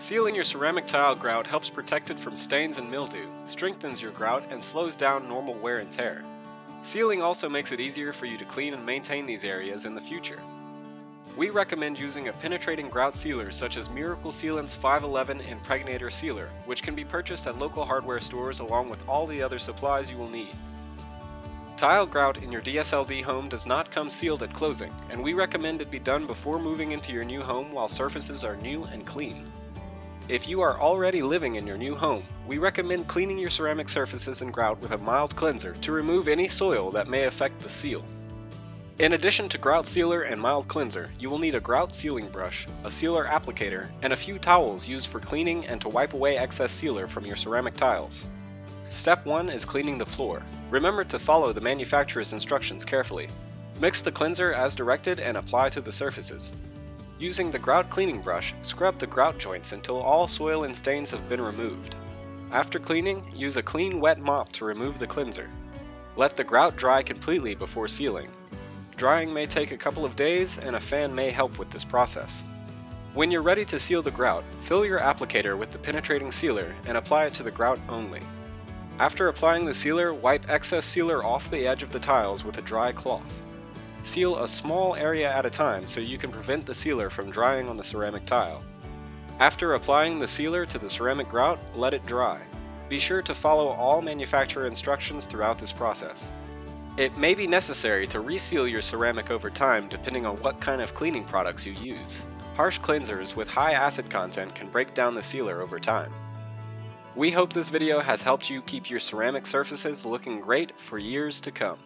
Sealing your ceramic tile grout helps protect it from stains and mildew, strengthens your grout, and slows down normal wear and tear. Sealing also makes it easier for you to clean and maintain these areas in the future. We recommend using a penetrating grout sealer such as Miracle Sealant's 511 Impregnator Sealer, which can be purchased at local hardware stores along with all the other supplies you will need. Tile grout in your DSLD home does not come sealed at closing, and we recommend it be done before moving into your new home while surfaces are new and clean. If you are already living in your new home, we recommend cleaning your ceramic surfaces and grout with a mild cleanser to remove any soil that may affect the seal. In addition to grout sealer and mild cleanser, you will need a grout sealing brush, a sealer applicator, and a few towels used for cleaning and to wipe away excess sealer from your ceramic tiles. Step 1 is cleaning the floor. Remember to follow the manufacturer's instructions carefully. Mix the cleanser as directed and apply to the surfaces. Using the grout cleaning brush, scrub the grout joints until all soil and stains have been removed. After cleaning, use a clean wet mop to remove the cleanser. Let the grout dry completely before sealing. Drying may take a couple of days and a fan may help with this process. When you're ready to seal the grout, fill your applicator with the penetrating sealer and apply it to the grout only. After applying the sealer, wipe excess sealer off the edge of the tiles with a dry cloth. Seal a small area at a time so you can prevent the sealer from drying on the ceramic tile. After applying the sealer to the ceramic grout, let it dry. Be sure to follow all manufacturer instructions throughout this process. It may be necessary to reseal your ceramic over time depending on what kind of cleaning products you use. Harsh cleansers with high acid content can break down the sealer over time. We hope this video has helped you keep your ceramic surfaces looking great for years to come.